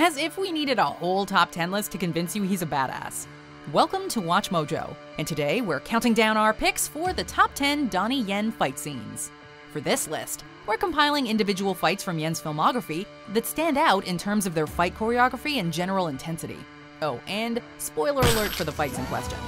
As if we needed a whole top 10 list to convince you he's a badass. Welcome to Watch Mojo, and today we're counting down our picks for the top 10 Donnie Yen fight scenes. For this list, we're compiling individual fights from Yen's filmography that stand out in terms of their fight choreography and general intensity. Oh, and spoiler alert for the fights in question.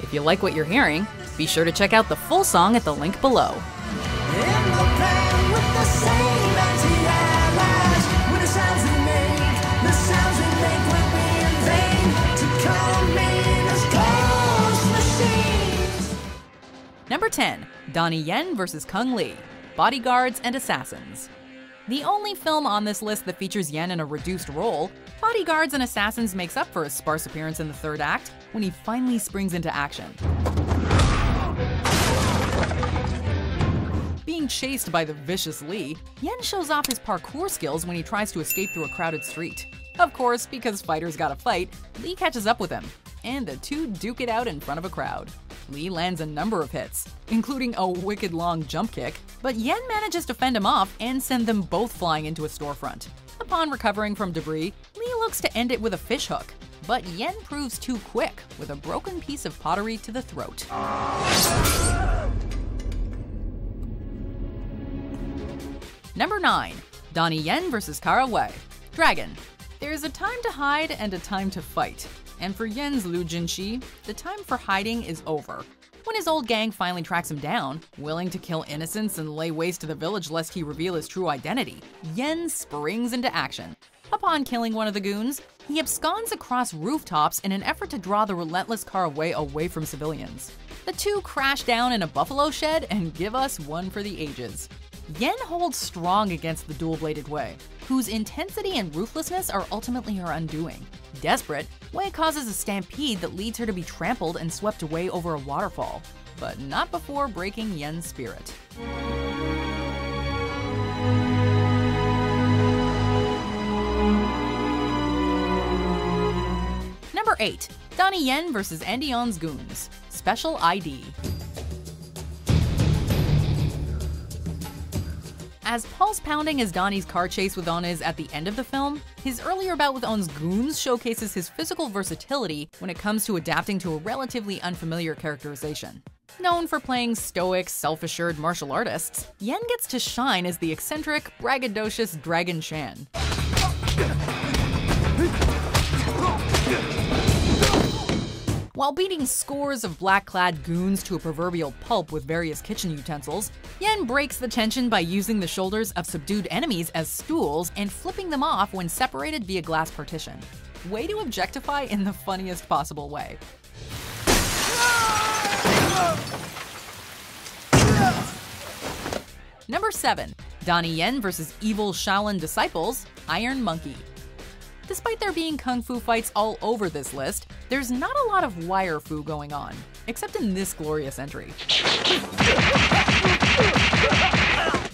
If you like what you're hearing, be sure to check out the full song at the link below. 10, Donnie Yen vs. Cung Le, Bodyguards and Assassins. The only film on this list that features Yen in a reduced role, Bodyguards and Assassins makes up for his sparse appearance in the third act when he finally springs into action. Being chased by the vicious Le, Yen shows off his parkour skills when he tries to escape through a crowded street. Of course, because fighters gotta fight, Le catches up with him, and the two duke it out in front of a crowd. Le lands a number of hits, including a wicked long jump kick, but Yen manages to fend him off and send them both flying into a storefront. Upon recovering from debris, Le looks to end it with a fishhook, but Yen proves too quick with a broken piece of pottery to the throat. Number 9. Donnie Yen vs. Kara Wai. Dragon. There's a time to hide and a time to fight. And for Yen's Liu Jinxi, the time for hiding is over. When his old gang finally tracks him down, willing to kill innocents and lay waste to the village lest he reveal his true identity, Yen springs into action. Upon killing one of the goons, he absconds across rooftops in an effort to draw the relentless Wai away from civilians. The two crash down in a buffalo shed and give us one for the ages. Yen holds strong against the dual-bladed Wai, whose intensity and ruthlessness are ultimately her undoing. Desperate, Wai causes a stampede that leads her to be trampled and swept away over a waterfall, but not before breaking Yen's spirit. Number 8. Donnie Yen vs. Andy On's Goons Special ID As pulse pounding as Donnie's car chase with On is at the end of the film, his earlier bout with On's goons showcases his physical versatility when it comes to adapting to a relatively unfamiliar characterization. Known for playing stoic, self assured martial artists, Yen gets to shine as the eccentric, braggadocious Dragon Shan. While beating scores of black clad goons to a proverbial pulp with various kitchen utensils, Yen breaks the tension by using the shoulders of subdued enemies as stools and flipping them off when separated via glass partition. Way to objectify in the funniest possible way. Number 7. Donnie Yen vs. Evil Shaolin Disciples, Iron Monkey. Despite there being kung fu fights all over this list, there's not a lot of wire fu going on, except in this glorious entry.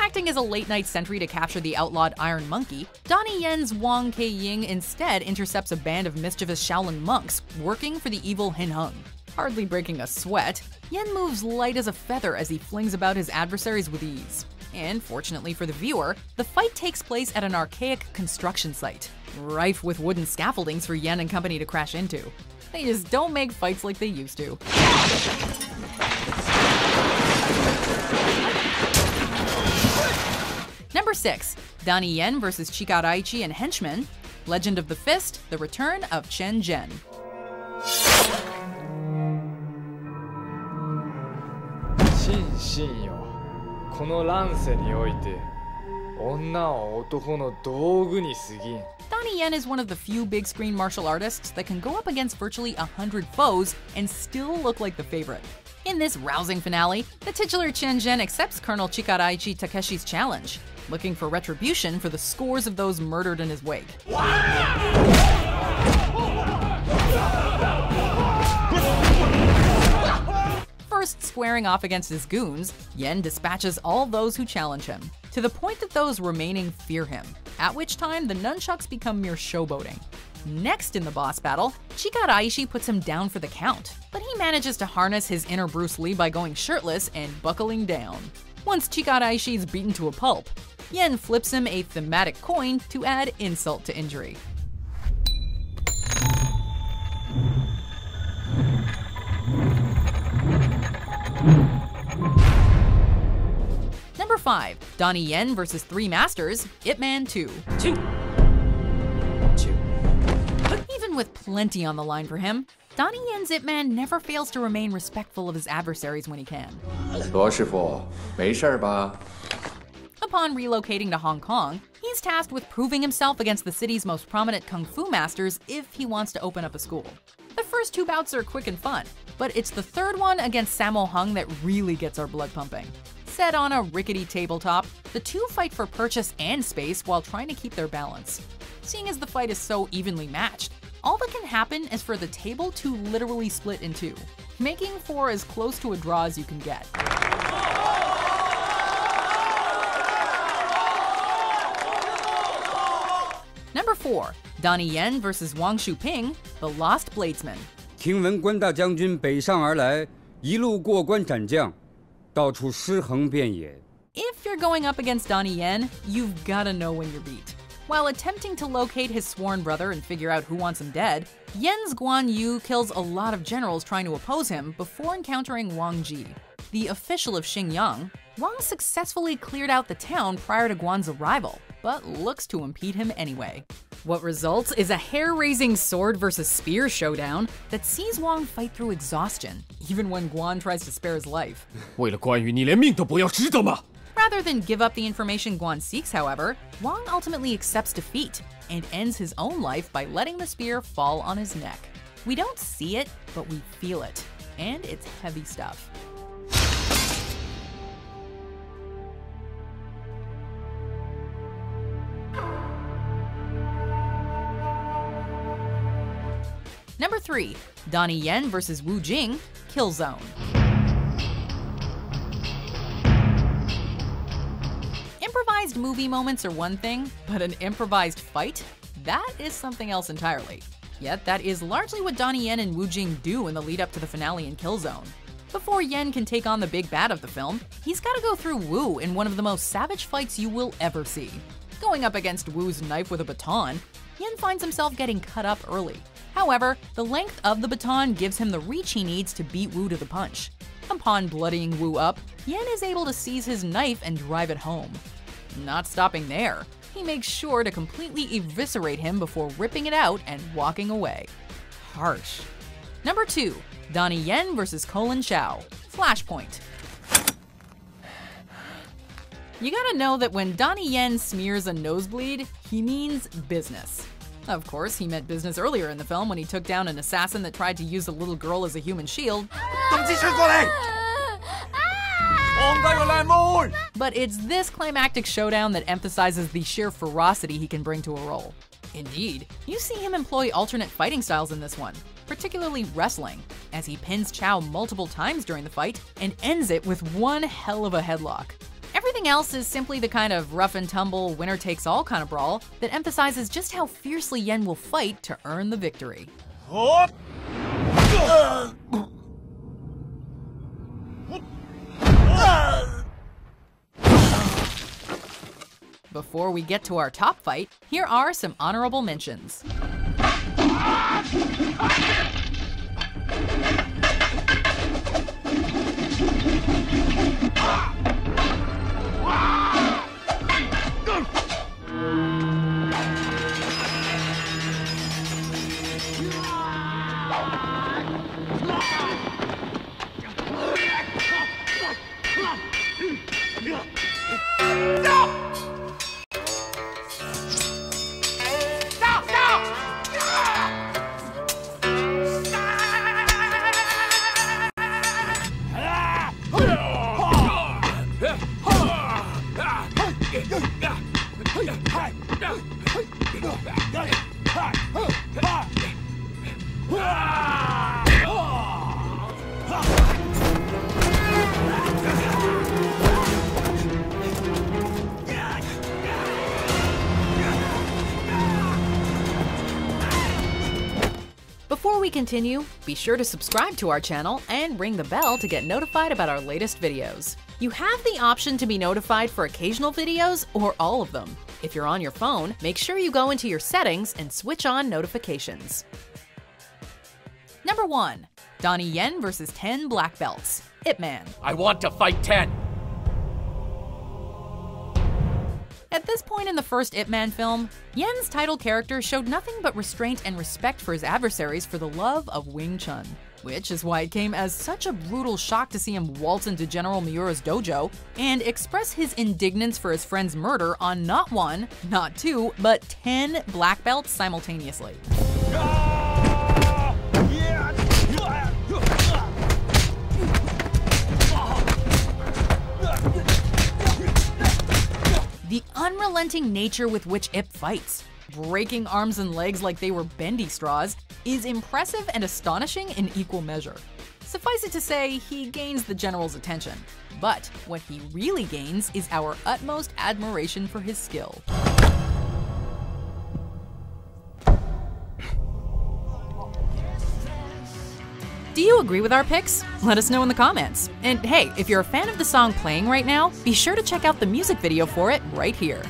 Acting as a late night sentry to capture the outlawed Iron Monkey, Donnie Yen's Wong Ke Ying instead intercepts a band of mischievous Shaolin monks working for the evil Hin Hung. Hardly breaking a sweat, Yen moves light as a feather as he flings about his adversaries with ease. And fortunately for the viewer, the fight takes place at an archaic construction site, rife with wooden scaffoldings for Yen and company to crash into. They just don't make fights like they used to. Number 6. Donnie Yen vs. Chikaraishi and Henchman. Legend of the Fist, The Return of Chen Zhen. Shin Shin yo, Donnie Yen is one of the few big screen martial artists that can go up against virtually a hundred foes and still look like the favorite. In this rousing finale, the titular Chen Zhen accepts Colonel Chikaraishi Takeshi's challenge, looking for retribution for the scores of those murdered in his wake. First squaring off against his goons, Yen dispatches all those who challenge him, to the point that those remaining fear him, at which time the nunchucks become mere showboating. Next in the boss battle, Chikaraishi puts him down for the count, but he manages to harness his inner Bruce Lee by going shirtless and buckling down. Once Chikaraishi is beaten to a pulp, Yen flips him a thematic coin to add insult to injury. Number 5. Donnie Yen versus Three Masters, Ip Man 2. Even with plenty on the line for him, Donnie Yen's Ip Man never fails to remain respectful of his adversaries when he can. 罗师傅，没事儿吧？ Upon relocating to Hong Kong, he's tasked with proving himself against the city's most prominent kung fu masters if he wants to open up a school. The first two bouts are quick and fun, but it's the third one against Sammo Hung that really gets our blood pumping. Set on a rickety tabletop, the two fight for purchase and space while trying to keep their balance. Seeing as the fight is so evenly matched, all that can happen is for the table to literally split in two, making for as close to a draw as you can get. Number 4. Donnie Yen versus Wang Shuping, The Lost Bladesman. 听闻关大将军北上而来，一路过关斩将， 到处尸横遍野。 If you're going up against Donnie Yen, you've gotta know when you're beat. While attempting to locate his sworn brother and figure out who wants him dead, Yen's Guan Yu kills a lot of generals trying to oppose him before encountering Wang Ji. The official of Xingyang, Wang successfully cleared out the town prior to Guan's arrival, but looks to impede him anyway. What results is a hair raising sword versus spear showdown that sees Wang fight through exhaustion, even when Guan tries to spare his life. 为了关羽，你连命都不要，值得吗？ Rather than give up the information Guan seeks, however, Wang ultimately accepts defeat and ends his own life by letting the spear fall on his neck. We don't see it, but we feel it, and it's heavy stuff. 3. Donnie Yen vs. Wu Jing, Killzone. Improvised movie moments are one thing, but an improvised fight? That is something else entirely. Yet, that is largely what Donnie Yen and Wu Jing do in the lead up to the finale in Killzone. Before Yen can take on the big bad of the film, he's gotta go through Wu in one of the most savage fights you will ever see. Going up against Wu's knife with a baton, Yen finds himself getting cut up early. However, the length of the baton gives him the reach he needs to beat Wu to the punch. Upon bloodying Wu up, Yen is able to seize his knife and drive it home. Not stopping there, he makes sure to completely eviscerate him before ripping it out and walking away. Harsh. Number 2. Donnie Yen versus Colin Chow. Flashpoint. You gotta know that when Donnie Yen smears a nosebleed, he means business. Of course, he meant business earlier in the film when he took down an assassin that tried to use a little girl as a human shield. But it's this climactic showdown that emphasizes the sheer ferocity he can bring to a role. Indeed, you see him employ alternate fighting styles in this one, particularly wrestling, as he pins Chow multiple times during the fight and ends it with one hell of a headlock. Everything else is simply the kind of rough and tumble, winner takes all kind of brawl that emphasizes just how fiercely Yen will fight to earn the victory. 好。Before we get to our top fight, here are some honorable mentions. Continue, be sure to subscribe to our channel and ring the bell to get notified about our latest videos. You have the option to be notified for occasional videos or all of them. If you're on your phone, make sure you go into your settings and switch on notifications. Number 1. Donnie Yen vs 10 Black Belts. Ip Man. I want to fight ten. At this point in the first Ip Man film, Yen's title character showed nothing but restraint and respect for his adversaries for the love of Wing Chun. Which is why it came as such a brutal shock to see him waltz into General Miura's dojo and express his indignance for his friend's murder on not one, not two, but 10 black belts simultaneously. The unrelenting nature with which Ip fights, breaking arms and legs like they were bendy straws, is impressive and astonishing in equal measure. Suffice it to say, he gains the general's attention. But what he really gains is our utmost admiration for his skill. Do you agree with our picks? Let us know in the comments. And hey, if you're a fan of the song playing right now, be sure to check out the music video for it right here.